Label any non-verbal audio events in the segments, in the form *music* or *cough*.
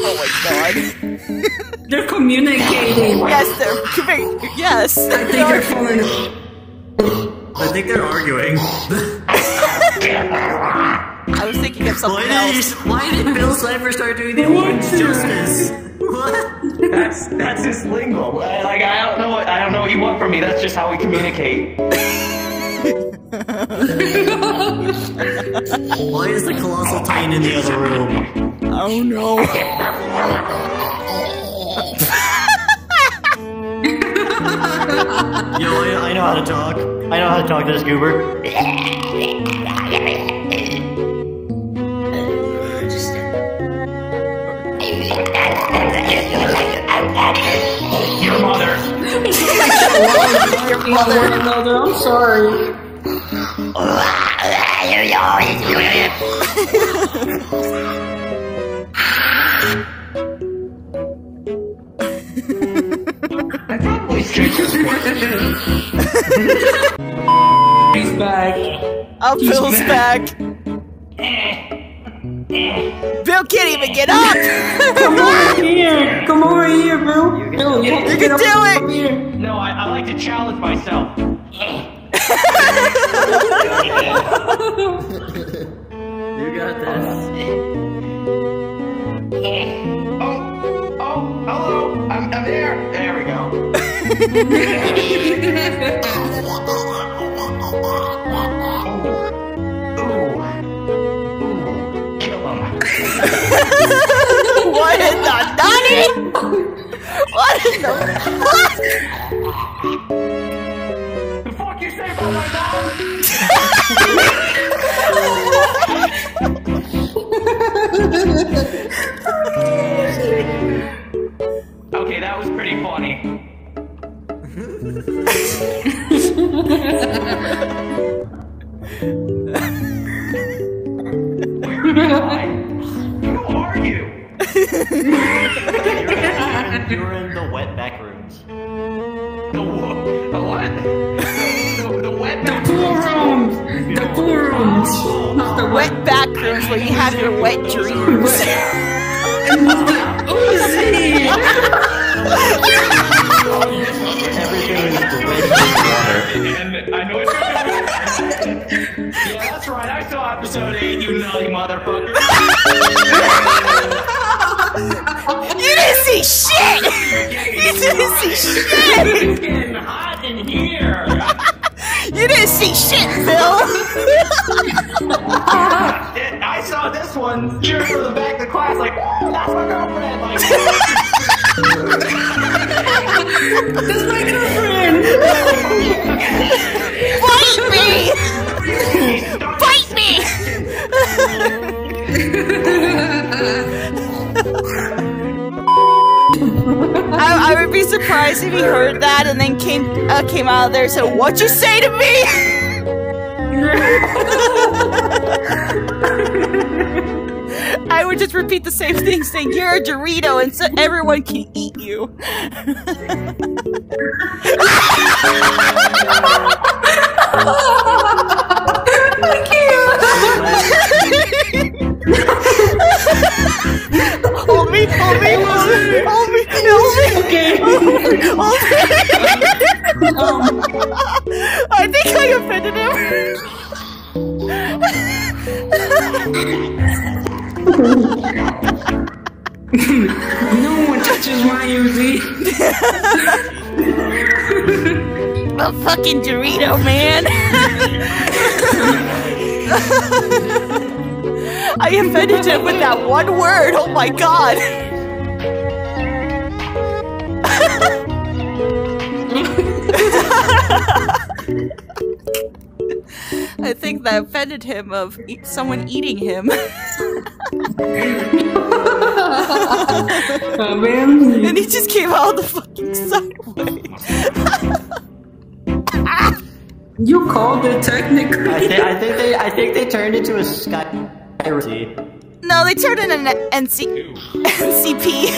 Oh my god. They're communicating. Yes, they're giving. Yes. I think they're falling. I think they're arguing. I was thinking of something did, else. you, why did Bill Cipher start doing the What's old that? justice? What? That's that's his lingo. Like I don't know what I don't know what you want from me. That's just how we communicate. *laughs* Why is the colossal titan in the other room? Oh no. Yo, I, I know how to talk. I know how to talk to this goober. Your mother. Your mother. Another, I'm sorry. *laughs* I probably should He's back. Oh, Bill's back. Bill can't even get up. Come over here. Come over here, Bill. Bill, you, have to You get can up do it. over here. No, I, I like to challenge myself. *laughs* You got this. What? What in the what? The Wet where you have your wet dreams. Everything is drenched in water. And I know it's Yeah, that's right. I saw episode 8, you naughty motherfucker. You didn't see shit. You didn't see shit. It's getting hot in here. You didn't see shit, Bill. I saw this one cheering for the back of the class, like, that's my girlfriend. Like, *laughs* That's my girlfriend. Bite me. Bite me. *laughs* I, I would be surprised if he heard that and then came uh, came out of there and said, "What'd you say to me?" *laughs* *laughs* I would just repeat the same thing, saying, "You're a Dorito," and so everyone can eat you. hold me, hold me, hold me, hold me, hold me. Okay. *laughs* Hold me. *laughs* Um, I think I offended him. no one touches my Uzi. A fucking Dorito, man. I offended him with that one word. Oh my god. That offended him of e- someone eating him. Uh, man, and he just came out the fucking sideways. you called it I, technically. thi- I think they I think they turned into a sky No, they turned into an NC- NCP.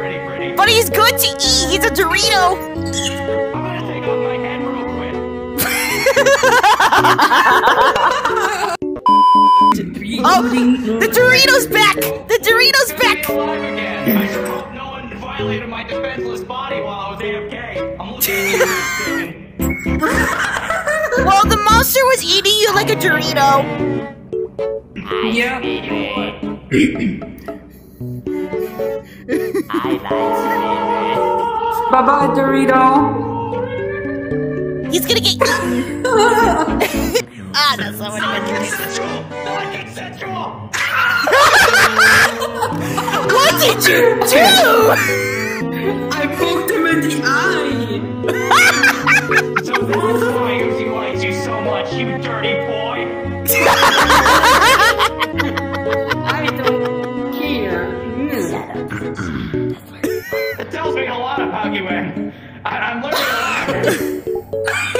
Pretty pretty. But he's good to eat. He's a Dorito. I'm gonna take off my head real quick. Oh, the Dorito's back. The Dorito's back. Monster was eating you like a Dorito. Yeah. Bye bye, Dorito. He's gonna get eaten. *laughs* ah, that's not what I meant. Consensual. Not consensual. What did you do? I poked him in the eye. You so much, you dirty boy. *laughs* I don't care. It tells me a lot about you, and I- I'm learning a lot.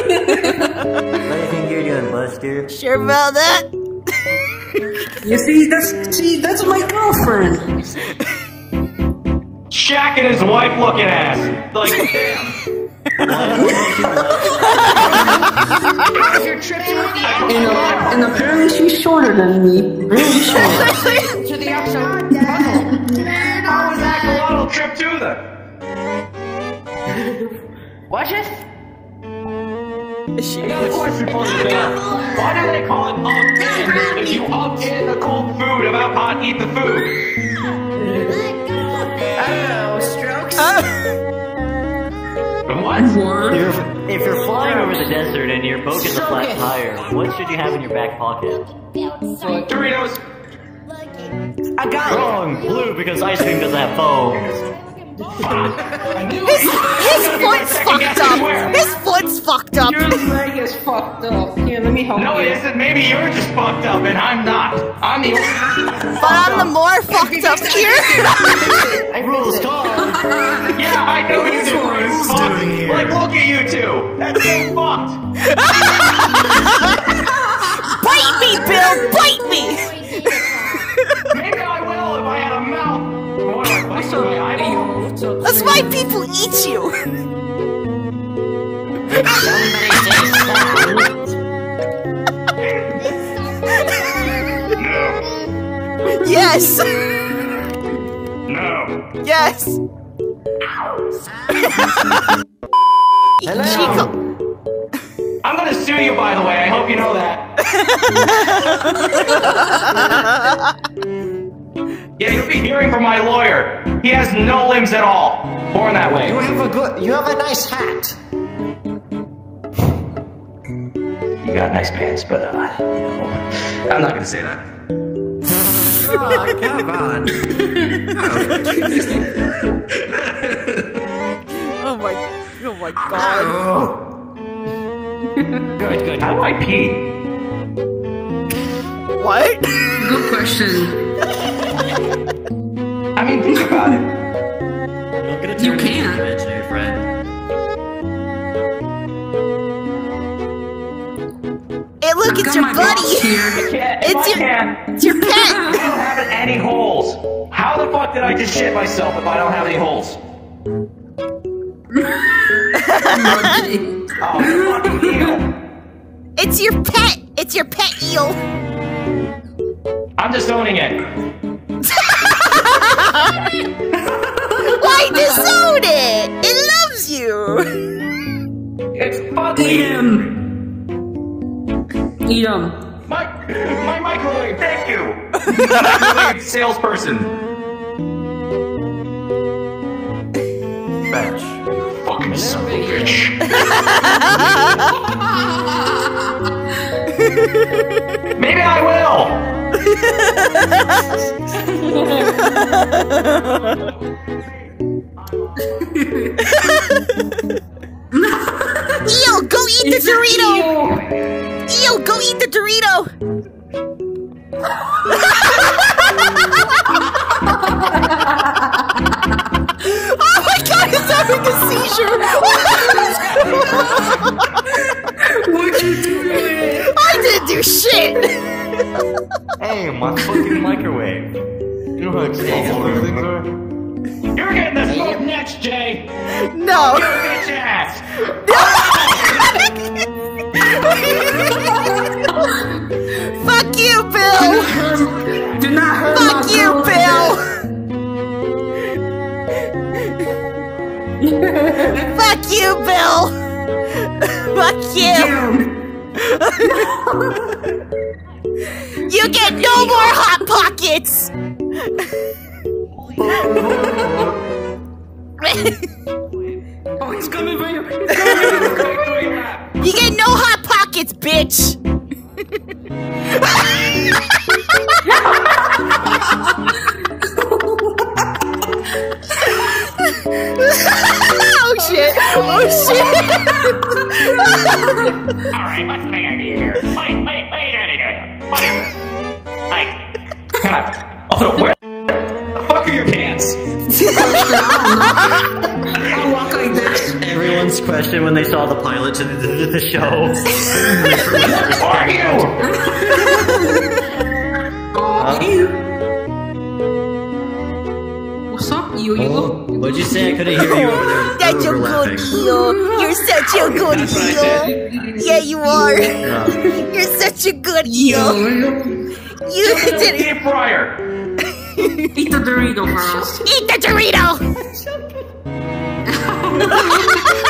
What do you think you're doing, Buster? Sure about that? You see, that's see, that's my girlfriend. Shaq and his wife looking ass. Like, damn. And, uh, and apparently she's shorter than me. Really short. *laughs* to the outside puzzle? How was that Colorado trip to them? What is? Another question for you, man. Why do they call it up in if you up in the cold food about not eat the food? *laughs* What? What? If, if you're flying over the desert and your boat gets a flat tire, what should you have in your back pocket? Doritos. I got Wrong, blue, because ice cream doesn't have foam. I knew His, his foot's fucked up. His foot's fucked up. Your leg is fucked up. Here, let me help No, you. it isn't. Maybe you're just fucked up and I'm not. I'm the But I'm the more fucked up *laughs* here. Rules call. Yeah, I know you do. Bruce. Fuck. Like, look at you two. That's so fucked. Bite me, Bill. Bite me. *laughs* What's up? That's why people eat you. No. Yes. No. Yes. Chico. I'm gonna sue you, by the way. I hope you know that. *laughs* yeah, you'll be hearing from my lawyer. He has no limbs at all. Born that way. You have a good. You have a nice hat. You got nice pants, but uh, you know, I'm not gonna say that. Oh, come on. *laughs* Oh my. Oh my god. Good, good. How do I pee? What? Good question. *laughs* I mean, think about it. You can. Imaginary friend. Hey, look, I've it's got your my box buddy. here. Yeah, It's if I your- can. It's your I pet. don't have any holes. How the fuck did I just shit myself if I don't have any holes? *laughs* Oh, you fucking eel. It's your pet. It's your pet eel. I'm just owning it. *laughs* Why disown it? It loves you. It's Eat fugly. him. Eat him. My, my microwave, thank you. microwave *laughs* salesperson. Fetch. Fucking son of a bitch. *laughs* Maybe I will. *laughs* Eel, go eat the Dorito. Eel, go eat the Dorito. oh my god, he's having a seizure. What'd you do to it? I didn't do shit. Hey, my fucking microwave. You know how expensive those things are? You're getting the smoke next, Jay! No. You bitch ass! *laughs* Fuck you, Bill. Do not hurt my Fuck you, girl. Bill. Fuck you, Bill. Fuck you. *laughs* You get no more hot pockets. Oh, he's coming for you. You get no hot pockets, bitch. The to the, the, the show. Are you? Oh, you. What's up, you? You Oh, what'd you say? I couldn't hear you over there. That's a good laughing. heel. You're such a good That's heel. Yeah, you are. Yeah. You're such a good heel. You did it. Deep fryer! Eat the Dorito first. Eat the Dorito.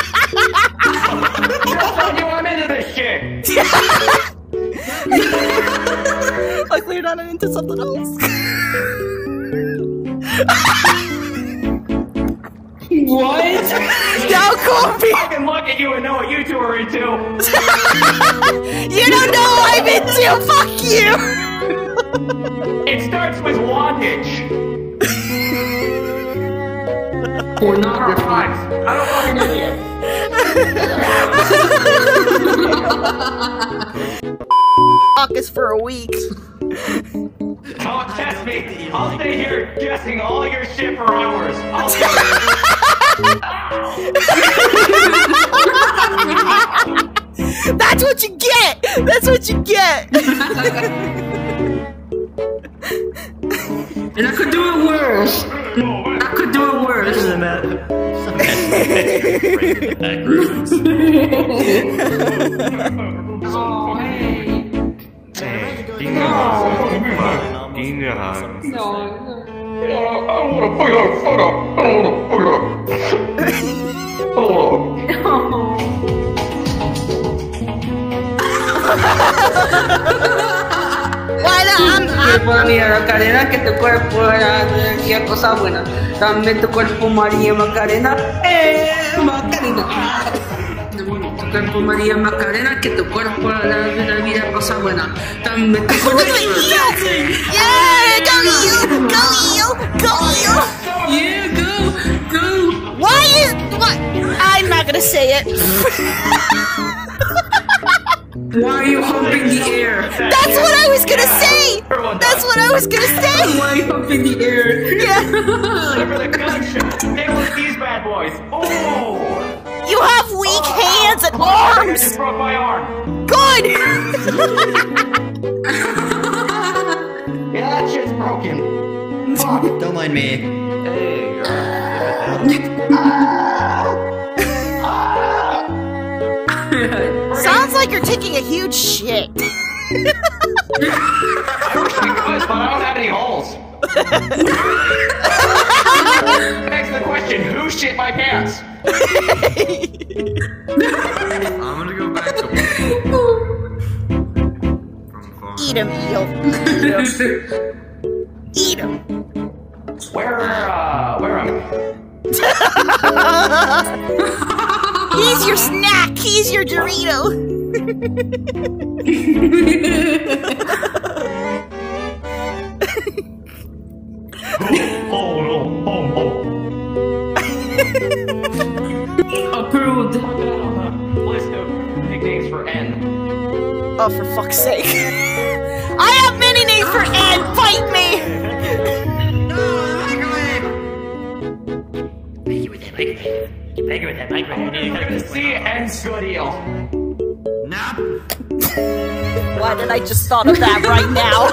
*laughs* That's how you I'm into this shit! I cleared on it into something else. What? Now, Corby, I can look at you and know what you two are into! *laughs* you don't know what I'm into. Fuck you. It starts with wandage! Or not Or this one. vibes. I don't fucking know yet. Fuck us for a week. Don't test me! I'll stay here guessing all your shit for hours! I'll *laughs* That's what you get. That's what you get. And I could do it worse. I could do it worse. Other than that, back rooms. Oh, hey. No. I don't wanna fuck up, fuck up. I don't wanna fuck up. Oh. Bueno, I'm, I'm, María Macarena, que tu cuerpo era de cosa buena. También tu cuerpo, María Macarena, eh, Macarena. Tu cuerpo, María Macarena, que tu cuerpo era de la vida cosa buena. También tu cuerpo. look at you. Yeah, go you, go you, go you. Yeah, go, go. Why is what? I'm not gonna say it. Why are you humping the air? That's what I was gonna say. That's what I was gonna say. Why are you humping the air? Yeah, Remember the gun show? They look these bad boys. Oh! You hands and I arms. just broke my arm. Good. *laughs* Yeah, that shit's broken. Fuck. *laughs* Don't mind me. Hey, *laughs* Sounds like you're taking a huge shit. I wish I could, but I don't have any holes. Begs the question, who shit my pants? *laughs* I'm gonna go back to Eat him, eel. *laughs* Eat him. Where, uh, where am I? He's your snack. He's your Dorito. Oh, *laughs* no, oh, oh. Approved. List of nicknames for N. Oh, for fuck's sake. *laughs* I have many names for N. Fight me. Bigger with that microphone. You need to cut Good to this see N's good eel. Nah. Why did I just thought of that right now?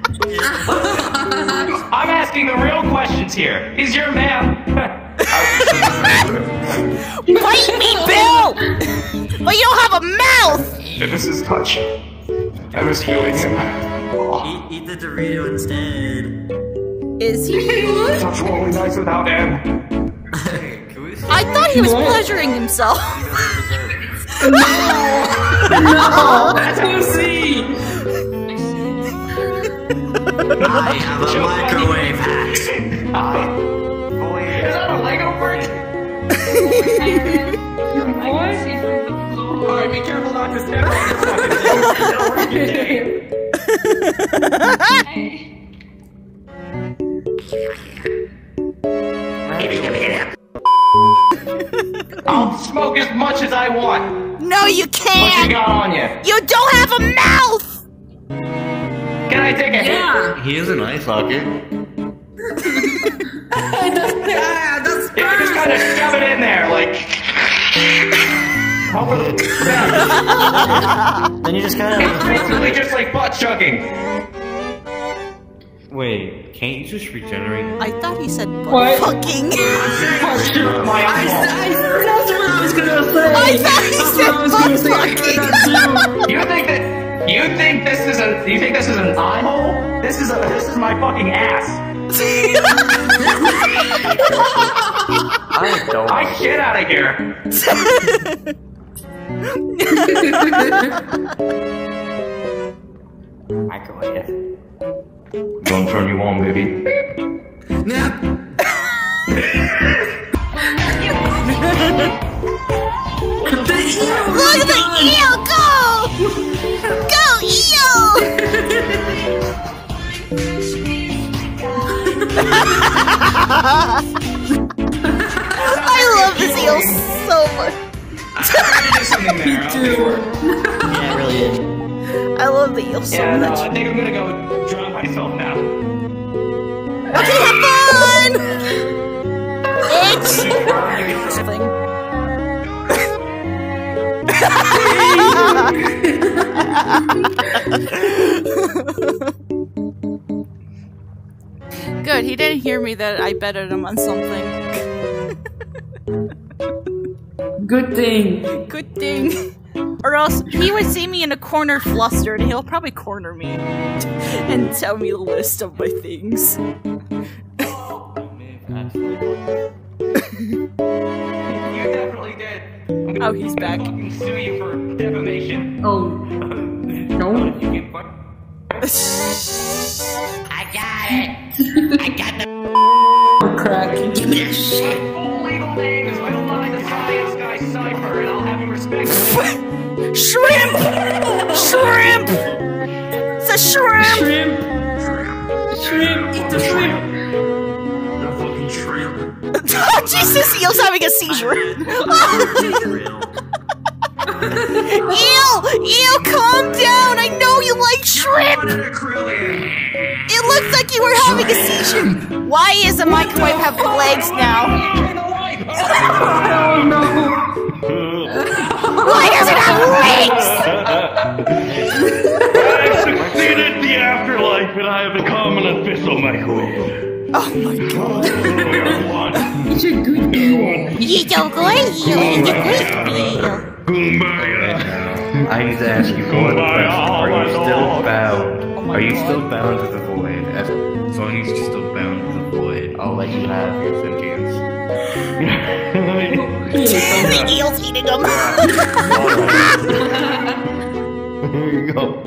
*laughs* I'm asking the real questions here. He's your man. *laughs* Bite me, Bill! But you don't have a mouth! This is touch. I was feeling him. Eat, eat the Dorito instead. Is he? Touch will be nice without him. Hey, can we? I thought he was pleasuring himself. No! no! That's Lucy! I have a microwave hat. Alright, be careful not to step on it. I'll smoke as much as I want. No, you can't. What you can't! got on you? You don't have a mouth! Can I take a hit? Yeah! He has an eye socket. *laughs* kind of shove it in there, like. Hope it- yeah. *laughs* Then you just kind of. It's of. basically just like butt chugging. Wait, can't you just regenerate? I thought he said butt What? fucking. *laughs* My I. I, that's what I was gonna say! I thought he That's said what I was gonna say, I heard! *laughs* You think that? You think this is a? You think this is an eye hole? This is a. This is my fucking ass. I *laughs* don't. I shit out of here. *laughs* Microwave. Don't turn you on, baby. Look at the eel go! Go, eel! *laughs* I love this eel so much. There's something there. I'll be sure. Yeah, it really is. I love the eel so Yeah, no, much. I think I'm gonna go drown myself now. Okay, have fun! Bitch! Something. Good, he didn't hear me that I betted him on something. Good thing. Good thing. Or else he would see me in a corner flustered and he'll probably corner me *laughs* and tell me the list of my things. You definitely did. I'm gonna Oh, he's back. fucking sue you for defamation. Oh. *laughs* No? *laughs* I got fuck. Crack. Full legal name is Little Nine the Science Guy Cipher, and I'll Shrimp! Shrimp! It's a shrimp! Shrimp. Shrimp. Eat the shrimp. The fucking shrimp. oh, Jesus, Eel's having a seizure. *laughs* Eel! Eel, calm down! I know you like shrimp! It looks like you were having a seizure. Why is the microwave have legs now? *laughs* Oh, no. Why does it I succeeded the afterlife, and I have become an official microwave. Oh my god. It's a good eel. You don't go Eel, it's a great Eel. Kumbaya. I need to ask you one question. Are you still bound? Are you still bound to the void? As long as you're still bound to the void, I'll let you have your sentience. The eel's eating them. Here you go.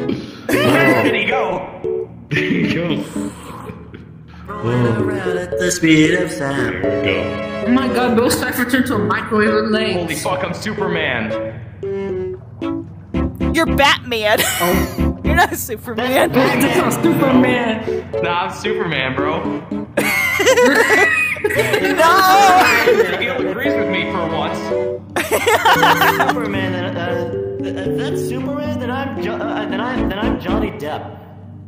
Where did he go? There you go. Rolling around at the speed of sound. There we go. Oh my god, Bill Cipher turned to a microwave with legs. Holy fuck, I'm Superman. You're Batman. Oh. *laughs* You're not Superman. That's *laughs* not Superman. Nah, I'm Superman, bro. *laughs* *laughs* No! Eel agrees with me for once. *laughs* Superman. Uh, uh, if that's Superman, then I'm jo- uh, then I'm then I'm Johnny Depp.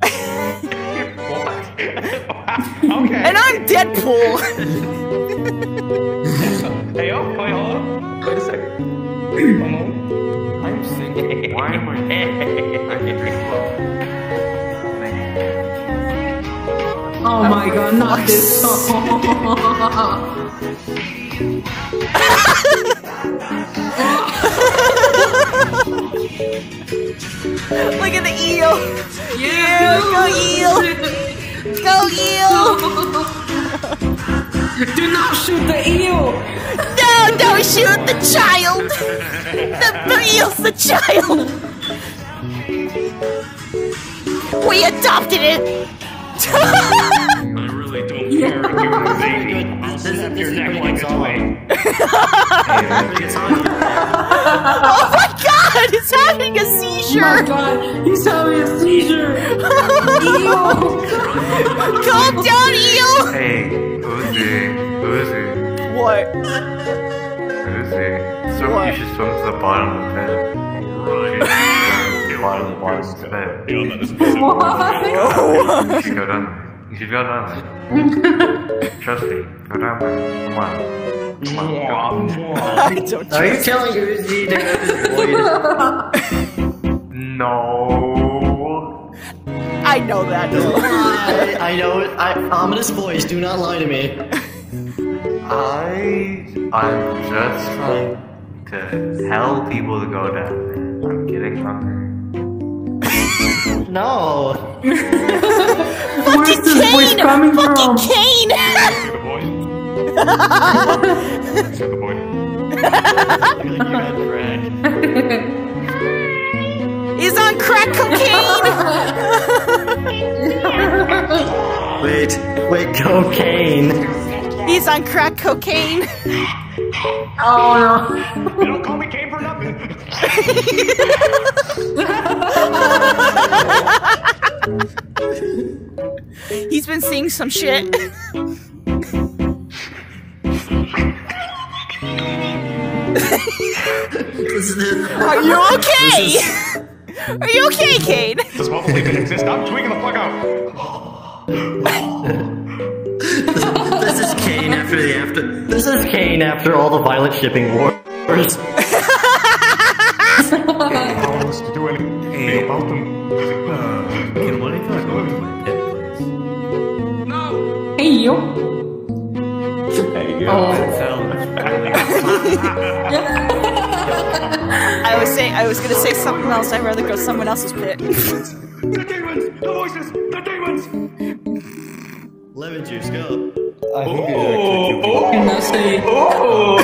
*laughs* What? okay. And I'm Deadpool. Hey, oh, wait, hold on. Wait a second. One moment. I'm singing. Why am I? Oh my god, not this song. *laughs* *laughs* Look at the eel. Yeah, go eel. Go eel. Do not shoot the eel! No, don't shoot the child. The, the eel's the child. We adopted it. *laughs* you're a baby. I'll snap your neck like a twig. Oh my god, he's having a seizure! Oh my god, he's having a seizure! eel! *laughs* Calm down, eel. Hey, Uzi, Uzi, What? Uzi. So What? you should swim to the bottom of the pit. *laughs* Right. Bottom, the bottom of the pit. Yeah, that is possible. What? You should go down there. You should go down there. Trust me. Go down there. Come on. Come on. Go. I don't Are you telling Uzi to avoid No. I know that. I, *laughs* I know it. I, ominous voice. Do not lie to me. I I'm just trying to tell people to go down there. I'm getting hungry. No. *laughs* Voice Kane! coming Fucking from? Kane! See the boy? The boy? you had drag. He's on crack cocaine! *laughs* *laughs* Wait, wait, cocaine. He's on crack cocaine. Oh no. You don't call me Kane for nothing. *laughs* He's been seeing some shit. Are you okay? Are you okay, Kane? Does bubble even exist? I'm tweaking the fuck out. *laughs* This is Kane after the after. This is Kane after all the violent shipping wars. *laughs* Almost to do anything about them. Can one of you go to my pit, please? Hey yo. Oh. *laughs* I was saying I was gonna say something else. I'd rather go someone else's pit. The demons! The voices! The demons! Lemon juice, go. Can I say? Oh,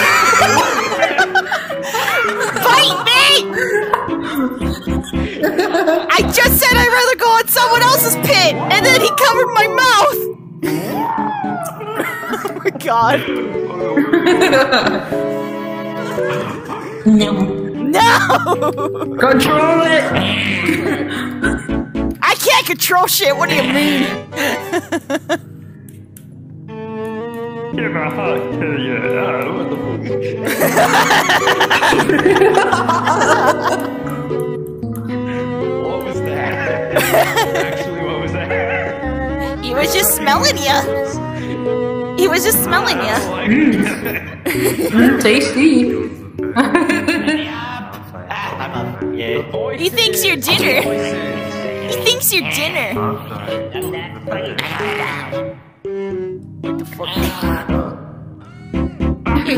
Bite oh. oh. me! I just said I'd rather go on someone else's pit, and then he covered my mouth. oh my god! No. No! Control it! I can't control shit. What do you mean? Give a hug to you. Uh, what the fuck? what was that? Actually, what was that? He was just smelling you. He was just smelling you. Mm, tasty. I'm up. Yeah. He thinks you're dinner. He thinks you're dinner. I'm sorry. You're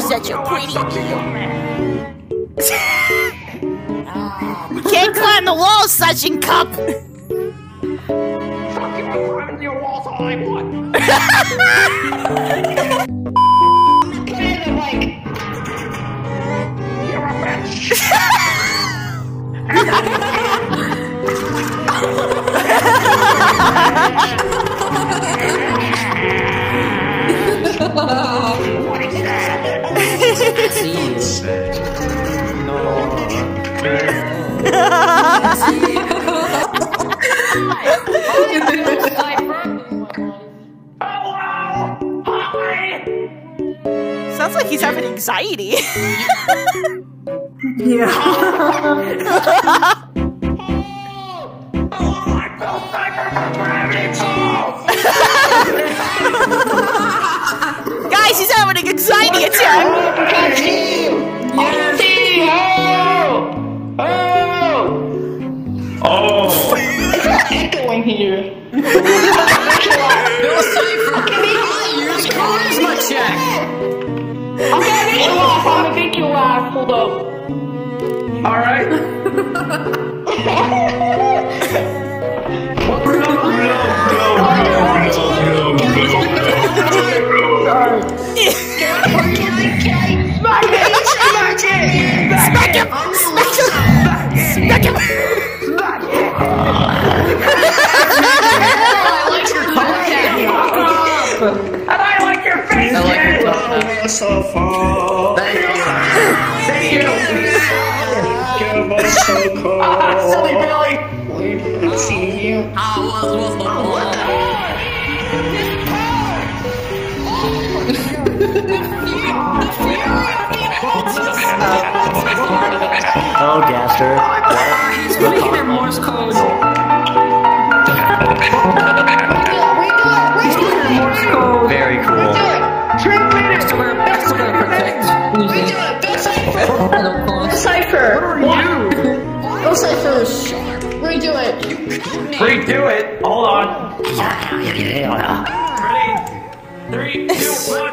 such a pretty *laughs* You can't climb the wall, suction cup. Your walls. You're a. *laughs* Sounds like he's having anxiety. Yeah. *laughs* Bill Cipher! Use charisma check! I'm gonna make you laugh. I'm gonna make you laugh. Hold up. Hat. And I like your face, I like your kid. So far. Thank you. Thank you. Oh, so cold. Silly Billy. We didn't see you. How was was the ball? Oh, Gaster. He's speaking in Morse code. He's speaking in Morse code. Very cool. I'm still gonna, I'm still gonna protect. Hello, Close. Cipher. *laughs* You. Go Cipher. Redo it. Redo it. Hold on. Ready? Three, two, one.